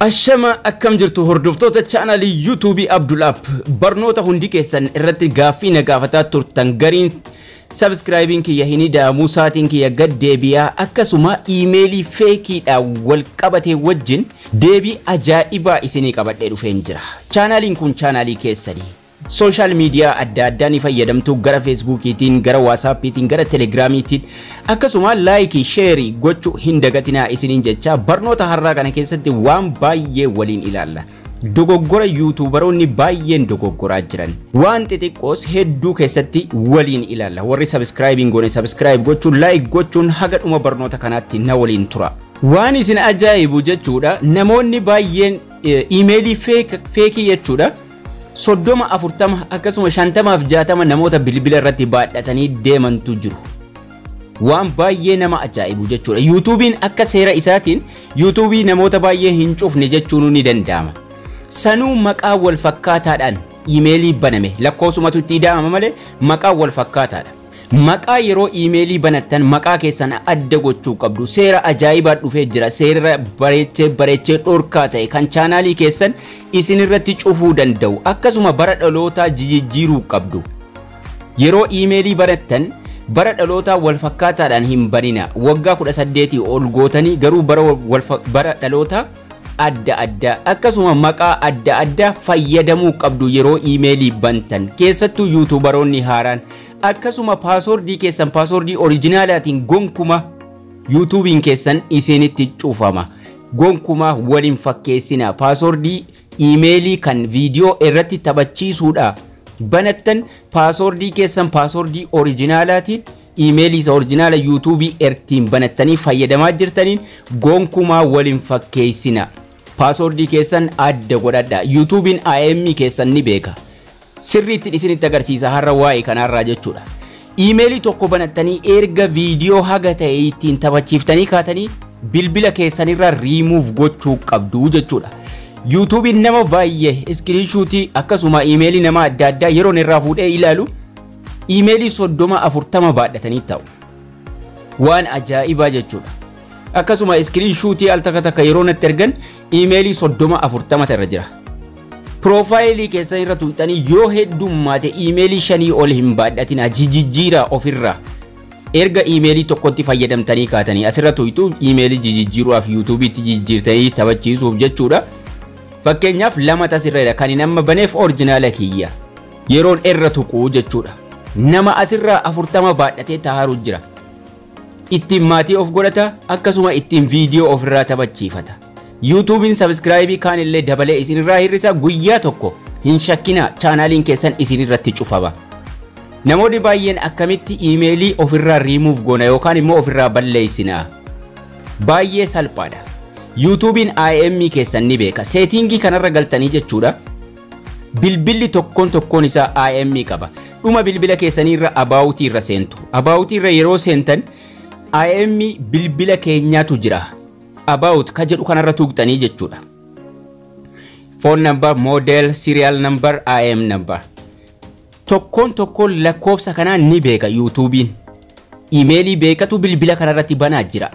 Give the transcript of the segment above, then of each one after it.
Ashama akkam jirtu hordoftoota chaanalii yuutuubii Abdulaap barnoota hundi keessan irratti gaaffii na gaafataa turtan gariin sabskraayibiin kiyya hin ida'amuu saatiin kiyya gad deebi'aa akkasuma iimeelii feekiidhaan wal qabatee wajjin deebii ajaa'ibaa isinii qabadhee dhufeen jira. Chaanaliin kun chaanalii keessanii. Sooshaal miidiyaa adda addaa ni fayyadamtu gara feesbuukiitiin gara waasaappiitiin gara telegiraamiitiin akkasuma laayikii sheerii gochuu hin dagatinaa isiniin jecha barnoota har'aa kana keessatti waan baay'ee waliin ilaalla. Dogoggora yuutuubaroonni baay'een dogoggoraa jiran waan xixiqqoos hedduu keessatti waliin ilaalla warri sabskraayibiin goone sabskraayib gochuun laayik gochuun haga dhuma barnoota kanaatti na waliin tura. Waan isin ajaa'ibu jechuudha namoonni baay'een iimeelii feekii jechuudha. Soddoma afurtama akkasuma shantamaaf jaatama namoota bilbila irratti baadhatanii deemantu jiru. Waan baay'ee nama ajaa'ibu jechuudha. Yuutuubiin akka seera isaatiin yuutuubii namoota baay'ee hin cufne jechuun ni danda'ama. Sanuu maqaa wal fakkaataadhaan iimeelii baname lakkoofsumatu itti ida'ama malee maqaa wal fakkaataadha. Maqaa yeroo iimeelii banattan maqaa keessan adda gochuu qabdu. Seera ajaa'ibaa dhufee jira. Seera bareechee bareechee dhorkaa ta'e kan chaanaalii keessan isin irratti cufuu danda'u. Akkasuma bara dhalootaa jijjiiruu qabdu. Yeroo iimeelii banattan bara dhalootaa wal fakkaataadhaan hin banina. Waggaa 18 ol gootanii garuu bara dhalootaa adda addaa akkasuma maqaa adda addaa fayyadamuu qabdu yeroo iimeelii bantan keessattuu yuutuubaroonni haaraan akkasuma paasoordii keessan paasoordii orijinaalaatiin gonkuma yuutuubiin keessan isinitti cufama gonkuma waliin fakkeessina. Paasoordii iimeelii kan viidiyoo irratti taphachiisuudha banattan paasoordii keessan paasoordii orijinaalaatiin iimeelii isa orijinaala yuutuubii ertiin banattanii fayyadamaa jirtaniin gonkumaa waliin fakkeessina. Paasoordii keessan adda godhadha. Yuutuubiin IM keessan ni beeka sirriitti isinitti agarsiisa har'a waa'ee kanarraa jechuudha. Iimeelii tokko banattanii erga viidiyoo haga ta'e ittiin taphachiiftanii kaatanii bilbila keessanirraa riimuuf gochuu qabdu jechuudha. yuutuubiin nama baay'ee iskiriinshuutii akkasuma iimeelii nama adda addaa yeroon irraa fuudhee ilaalu iimeelii soddoma afurtama baadhatanii ta'u. Waan ajaa'ibaa jechuudha. Akkasuma iskiriinshuutii al takka takka yeroo natti ergan iimeelii soddoma afurtama irra jira. Piroofaayilii keessan irra tuuxanii yoo heddummaate iimeelii shanii ol hin baadhatina jijjiiraa ofirraa. erga iimeelii tokkotti fayyadamtanii kaatanii asirra tuuxu iimeelii jijjiiruudhaaf yuutuubiitti jijjiirtanii taphachiisuuf jechuudha. Fakkeenyaaf lama tasirra kan hin amma baneef orijinaala kiyya. Yeroon irra tuquu jechuudha. Nama asirraa afurtama baadhatee taa'aru jira. Ittiin maatii of godhata akkasuma ittiin viidiyoo ofirraa taphachiifata. Yuutuubiin sabskraayibii kaan illee dabalee isinirraa hir'isa guyyaa tokko hin shakkina chaanaaliin keessan isinirratti cufama. Namoonni baay'een akkamitti iimeelii ofirraa riimuuf goona yookaan immoo ofirraa balleessina. Baay'ee salphaadha. yuutuubiin IM keessan ni beeka. Seetingii kanarra galtanii jechuudha. Bilbilli tokkoon tokkoon isaa IM qaba. Dhuma bilbila keessaniirra abaawutii irra seentu. Abaawutii irra yeroo seentan IM bilbila keenyaatu jira. About ka jedhu kanarra tuuqxanii jechuudha. Phone number, model, serial number, IM number. Tokkoon tokkoon lakkoofsa kanaa ni beeka yuutuubiin. Imeelii beekatu bilbila kanarratti banaa jira.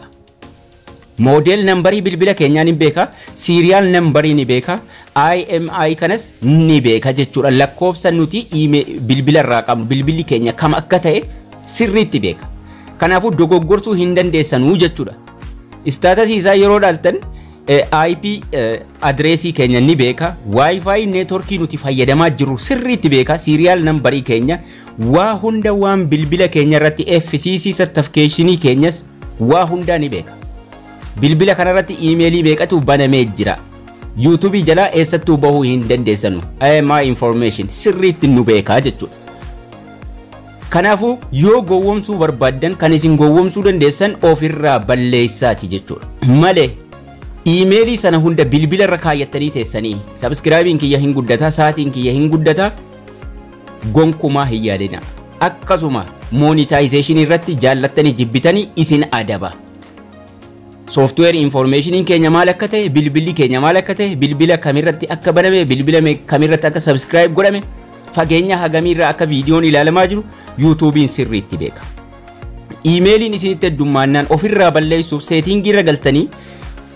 Moodel nambarii bilbila keenyaa ni beeka, siiriyaal nambarii ni beeka, IMI kanas ni beeka jechuudha. Lakkoofsa nuti bilbila irraa qabnu bilbilli keenya kam akka ta'e sirriitti beeka. Kanaafuu dogoggorsuu hin dandeessanuu jechuudha. Istaatasii isaa yeroo dhaaltan IP adreesii keenya ni beeka, Wi-Fi neetworkii nuti fayyadamaa jirru sirriitti beeka, siiriyaal nambarii keenya waa hunda waan bilbila keenya irratti FCC certificationii keenyas waa hundaa ni beeka. bilbila kanarratti iimeelii beekatu banamee jira. yuutuubii jalaa eessattuu bahuu hin dandeessanu. IMI information sirriitti nu beekaa jechuudha. Kanaafuu yoo gowwomsuu barbaaddan kan isin gowwomsuu dandeessan ofirraa balleessaati jechuudha. Malee iimeelii sana hunda bilbila irra kaayyattanii teessanii sabskraayibiin kiyya hin guddataa sa'aatiin kiyya hin guddataa gonkumaa hin yaadina. Akkasuma moonitaayizeeshinii irratti jaallattanii jibbitanii isin adaba. sooftuweer infoormeeshiniin keenya maal akka ta'e bilbilli keenya maal akka ta'e bilbila kamirratti akka baname bilbila kamirratti akka sabskiraayib godhame fageenya hagamiirraa akka viidiyoon ilaalamaa jiru yuutuubiin sirriitti beeka. Iimeeliin isinitti heddummaannaan ofirraa balleessuuf seetingii irra galtanii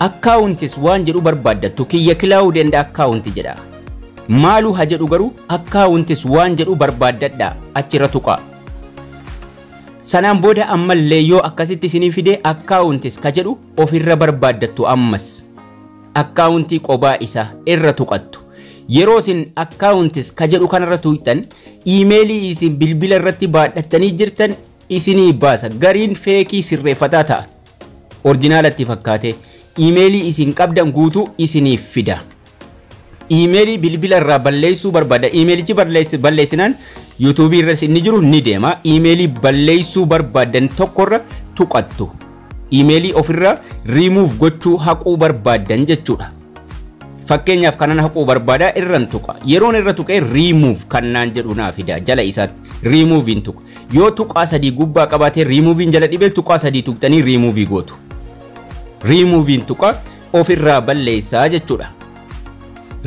akkaawuntis waan jedhu barbaaddattu kiyya kilaawudend akkaawunti jedha. Maaluu ha jedhu garuu akkaawuntis waan jedhu barbaaddadha achirra tuqa. Sanaan booda ammallee yoo akkasitti isinii fide akkaawuntis ka jedhu ofirra barbaaddattu ammas. Akkaawuntii qobaa isa irra tuqattu yeroo isin akkaawuntis ka jedhu kanarra tuqxan iimeelii isin bilbila irratti baadhattanii jirtan isinii baasa. Gariin feekii sirreeffataa ta'a. Orjinaalatti fakkaate. Iimeelii isin qabdan guutuu isiniif fida. Iimeelii bilbila irraa balleessuu barbaada. Iimeelichi balleessinaan yuutuubii irra inni jiru ni deema. Iimeelii balleessuu barbaadan tokkorra tuqattu. Iimeelii ofirraa riimuuf gochuu haquu barbaadan jechuudha fakkeenyaaf kanan haquu barbaada irran tuqa. Yeroon irra tuqee riimuuf kannaan jedhu naa fida. Jala isaatti riimuuviin tuqa yoo tuqaa sadii gubbaa qabaatee riimuuviin jala dhibee tuqaa sadii tuqxanii riimuuvii gootu. Riimuuviin tuqa ofirraa balleessaa jechuudha.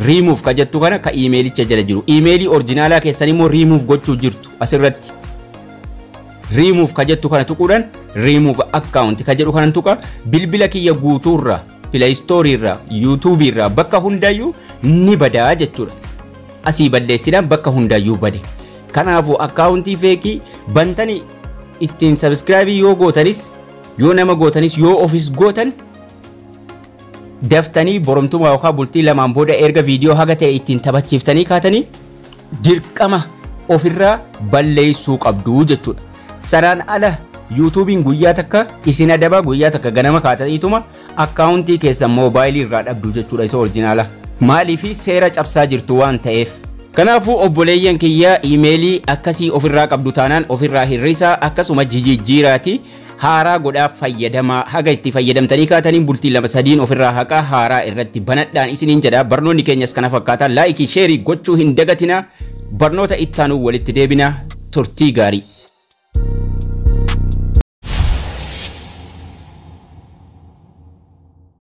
riimuuf ka jettu kana ka iimeelicha jala jiru. Iimeelii orjinaalaa keessan immoo riimuuf gochuu jirtu asirratti. Riimuuf ka jettu kana tuquudhaan riimuuf akkaawunti ka jedhu kanan tuqa. Bilbila kiyya guutuurra pileestooriirra yuutuubiirra bakka hundaayyuu ni badaa jechuudha asii balleessinaan bakka hundaayyuu bade kanaafuu akkaawuntii feekii bantanii ittiin sabiskiraabii yoo gootanis yoo nama gootanis yoo ofis gootan daftanii boromtuma yookaan bultii lamaan booda erga viidiyoo haga ta'e ittiin taphachiiftanii kaatanii dirqama ofirraa balleessuu qabdu jechuudha. Sanaan ala yuutuubiin guyyaa takka isin adaba guyyaa takka ganama kaataniituma akkaawuntii keessan moobaayilii irraa dhabdu jechuudha isa orjinaala. Maaliifi seera cabsaa jirtu waan ta'eef. Kanaafuu obboleeyyan kiyyaa iimeelii akkasii ofirraa qabdu taanaan ofirraa hirrisaa akkasuma jijjiiraati. haaraa godhaa fayyadamaa haga itti fayyadamtanii kaataniin bultii lama sadiin ofirraa haqaa haaraa irratti banadhaan isiniin jedha barnoonni keenyas kana fakkaata laayikii sheerii gochuu hin dagatina barnoota ittaanuu walitti deebina turtii gaarii.